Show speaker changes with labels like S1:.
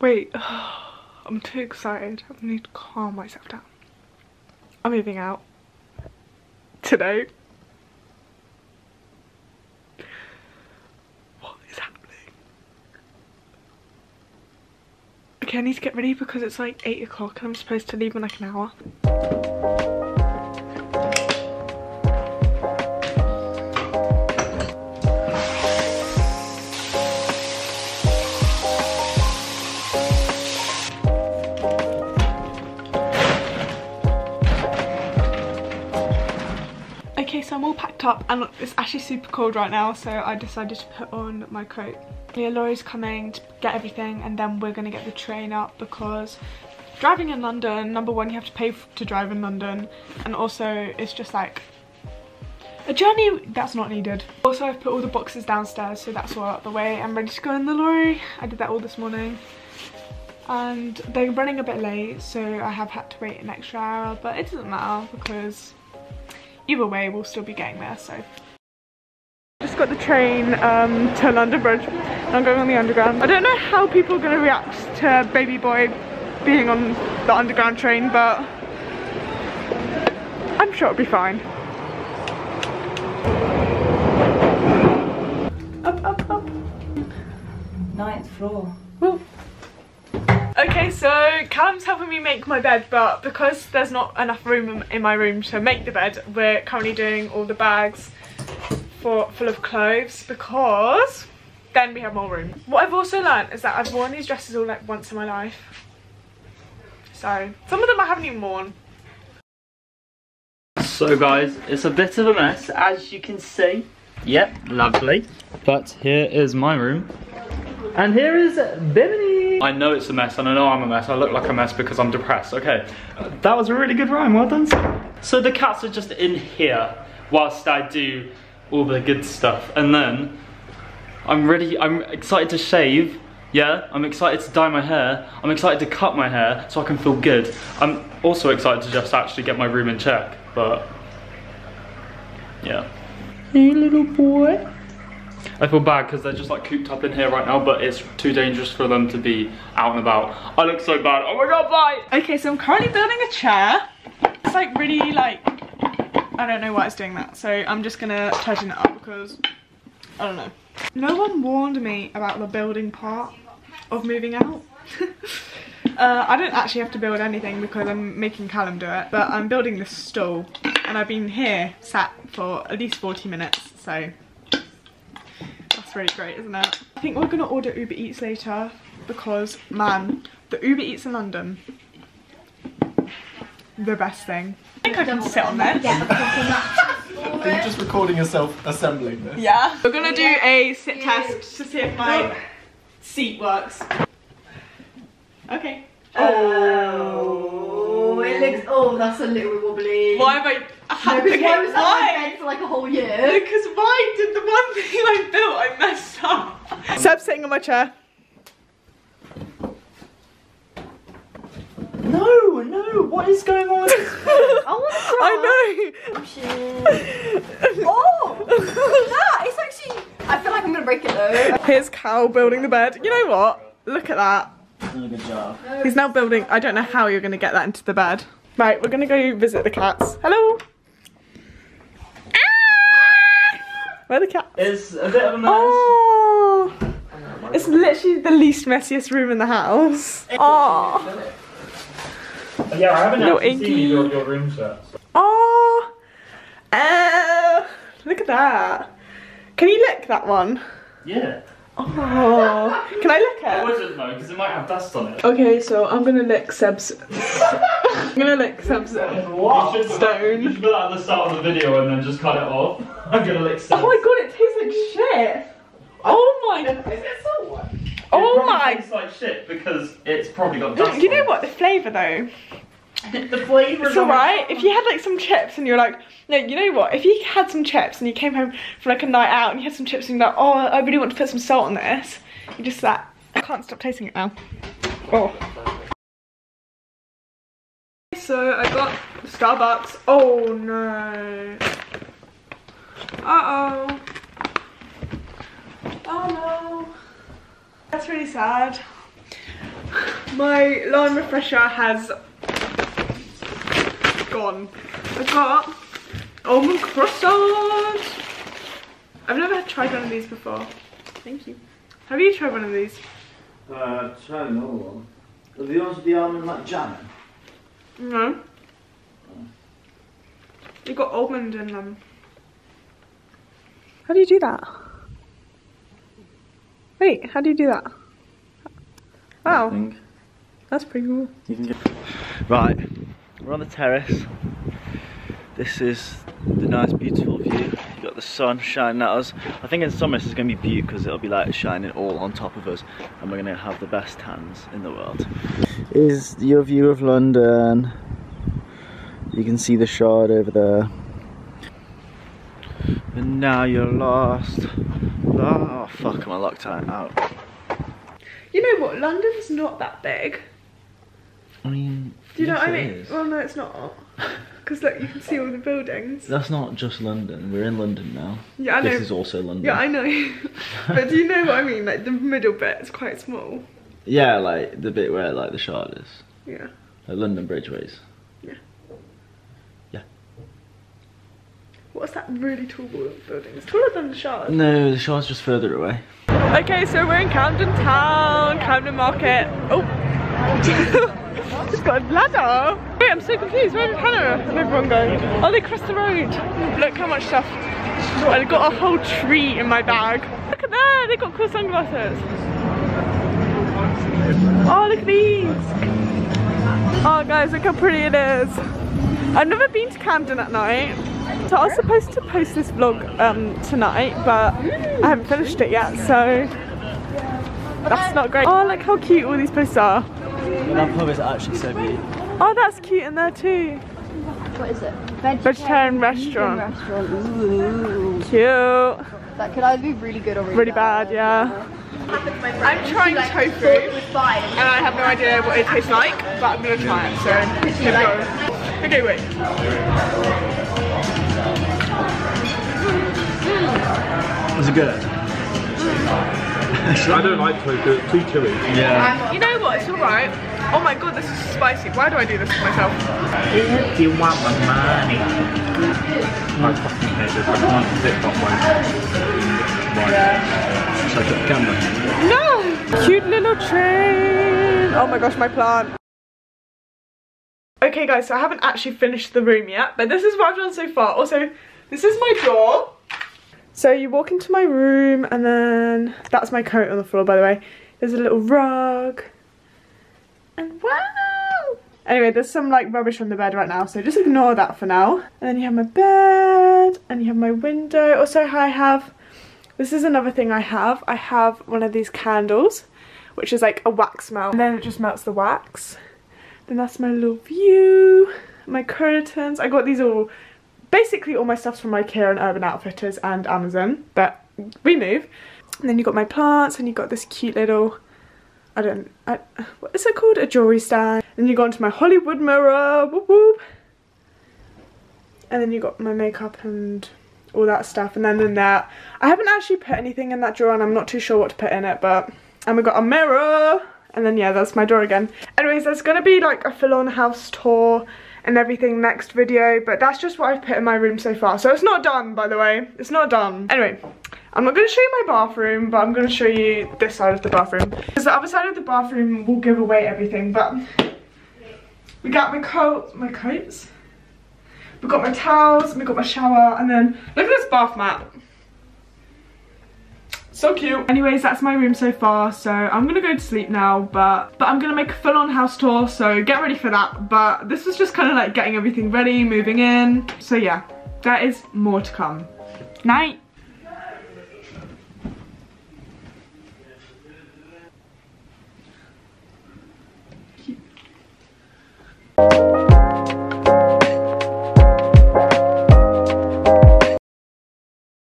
S1: Wait, I'm too excited. I need to calm myself down. I'm moving out today. What is happening? Okay, I need to get ready because it's like 8 o'clock and I'm supposed to leave in like an hour. I'm all packed up and it's actually super cold right now, so I decided to put on my coat. Yeah, lorry's coming to get everything and then we're gonna get the train up because driving in London, number one, you have to pay to drive in London and also it's just like a journey that's not needed. Also, I've put all the boxes downstairs, so that's all out the way. I'm ready to go in the lorry. I did that all this morning. And they're running a bit late, so I have had to wait an extra hour, but it doesn't matter because either way we'll still be getting there so. Just got the train um, to London Bridge. I'm going on the underground. I don't know how people are going to react to baby boy being on the underground train but I'm sure it'll be fine. Up up up.
S2: Ninth floor.
S1: So Callum's helping me make my bed, but because there's not enough room in my room to make the bed, we're currently doing all the bags for full of clothes because then we have more room. What I've also learned is that I've worn these dresses all like once in my life. So, some of them I haven't even worn.
S3: So guys, it's a bit of a mess, as you can see. Yep, lovely. But here is my room. And here is Bimini. I know it's a mess, and I know I'm a mess. I look like a mess because I'm depressed. Okay, that was a really good rhyme. Well done. So the cats are just in here whilst I do all the good stuff, and then I'm ready. I'm excited to shave. Yeah, I'm excited to dye my hair. I'm excited to cut my hair so I can feel good. I'm also excited to just actually get my room in check, but yeah. Hey little boy. I feel bad because they're just like cooped up in here right now, but it's too dangerous for them to be out and about. I look so bad. Oh my god, bye!
S1: Okay, so I'm currently building a chair. It's like really like, I don't know why it's doing that. So I'm just gonna tighten it up because, I don't know. No one warned me about the building part of moving out. uh, I don't actually have to build anything because I'm making Callum do it, but I'm building this stool and I've been here sat for at least 40 minutes, so really great, isn't it? I think we're gonna order Uber Eats later because, man, the Uber Eats in London, the best thing. I think I can sit on this.
S4: Are you just recording yourself assembling this?
S1: Yeah. We're gonna do a sit test to see if my seat works. Okay.
S2: Oh, oh. It looks. Oh, that's a little wobbly.
S1: Why have I?
S2: No, because
S1: okay,
S2: why was that on my
S1: why?
S2: bed for like a whole year?
S1: Because why did the one thing I built I messed up? Seb's sitting on my chair.
S3: No, no, what is going on with this?
S2: I want to try.
S1: I know.
S2: Oh, oh, look at that. It's actually. I feel like I'm gonna break it though.
S1: Here's Cal building the bed. You know what? Look at that.
S3: Doing a good job.
S1: He's now building. I don't know how you're going to get that into the bed. Right, we're going to go visit the cats. Hello. Ah! Where are the cats?
S3: It's a bit of a mess.
S1: Oh, it's literally the least messiest room in the house. Oh,
S3: Yeah, I haven't
S1: Little
S3: actually seen
S1: Inky.
S3: you build your room yet.
S1: oh, oh, look at that. Can you lick that one?
S3: Yeah.
S1: Oh, can I lick
S3: I
S1: it?
S3: wouldn't though, because it might have dust on it.
S1: Okay, so I'm gonna lick Seb's. I'm gonna lick Seb's
S3: What?
S1: Stone.
S3: you should put that at the start of the video and then just cut it off. I'm gonna lick
S1: Oh my god, it tastes like shit. Oh my.
S3: Is it sour?
S1: Oh
S3: it
S1: my.
S3: tastes like shit because it's probably got dust
S1: You know what? The flavour though.
S3: The flavour
S1: It's alright. If you had like some chips and you're like, no, you know what? If you had some chips and you came home from like a night out and you had some chips and you're like, oh, I really want to put some salt on this, you just like, I can't stop tasting it now. Oh. So I got Starbucks. Oh no. Uh oh. Oh no. That's really sad. My lime refresher has gone. I've got almond croissants. I've never tried one of these before. Thank you. Have you tried one of these?
S5: Uh, try another one. Are the ones with the almond like jam?
S1: No. You've got almond in them. How do you do that? Wait, how do you do that? Wow, that's pretty cool.
S5: You can get... Right, we're on the terrace. This is the nice, beautiful view. You've got the sun shining at us. I think in summer this is going to be beautiful because it'll be like shining all on top of us and we're going to have the best hands in the world. Is your view of London. You can see the shard over there. And now you're lost. Oh fuck, am I locked out?
S1: You know what? London's not that big.
S5: I mean,
S1: Do you know what I mean?
S5: is.
S1: Well, no, it's not. Because look, you can see all the buildings.
S5: That's not just London. We're in London now.
S1: Yeah, I know.
S5: This is also London.
S1: Yeah, I know. but do you know what I mean? Like the middle bit is quite small.
S5: Yeah, like the bit where like the shard is.
S1: Yeah.
S5: Like London Bridgeways. Yeah. Yeah.
S1: What's that really tall building? It's taller than the Shard.
S5: No, the shard's just further away.
S1: Okay, so we're in Camden Town, Camden Market. Oh. Got a ladder. Wait, I'm so confused. Where did Hannah and everyone go? Oh, they crossed the road. Look how much stuff. I've got a whole tree in my bag. Look at that. They got cool sunglasses. Oh, look at these. Oh, guys, look how pretty it is. I've never been to Camden at night. So I was supposed to post this vlog um, tonight, but I haven't finished it yet, so that's not great. Oh, look how cute all these posts are.
S5: That pub is actually so big.
S1: Oh, that's cute in there too.
S2: What is it?
S1: Vegetarian restaurant.
S2: restaurant. Ooh.
S1: Cute.
S2: That could either be really good or really,
S1: Really bad, yeah. I'm trying tofu, and I have no idea what it tastes like, but I'm gonna try it, so here we go. Okay, wait.
S5: Was it good?
S4: I don't like tofu, it's too chewy.
S5: Yeah.
S1: You know what, it's alright. Oh my god, this is spicy. Why do I do this to myself?
S3: Do you want my money? I fucking hate this. I can't zip up my. Right.
S5: Should I camera?
S1: No! Cute little train. Oh my gosh, my plant. Okay guys, so I haven't actually finished the room yet, but this is what I've done so far. Also, this is my door. So you walk into my room and then that's my coat on the floor by the way. There's a little rug. And wow! Anyway, there's some like rubbish on the bed right now, so just ignore that for now. And then you have my bed and you have my window. Also, I have this is another thing I have. I have one of these candles, which is like a wax melt. And then it just melts the wax. Then that's my little view. My curtains. I got these all, basically all my stuff's from Ikea and Urban Outfitters and Amazon. But we move. And then you've got my plants and you've got this cute little, I don't, I, what is it called? A jewelry stand. Then you go into my Hollywood mirror. Whoop whoop. And then you got my makeup and all that stuff and then in there I haven't actually put anything in that drawer and I'm not too sure what to put in it but and we got a mirror and then yeah that's my drawer again anyways there's gonna be like a full-on house tour and everything next video but that's just what I've put in my room so far so it's not done by the way it's not done anyway I'm not going to show you my bathroom but I'm going to show you this side of the bathroom because the other side of the bathroom will give away everything but we got my coat my coats We've got my towels, we've got my shower, and then look at this bath mat. So cute. Anyways, that's my room so far, so I'm gonna go to sleep now, but but I'm gonna make a full-on house tour, so get ready for that. But this was just kind of like getting everything ready, moving in. So yeah, there is more to come. Night.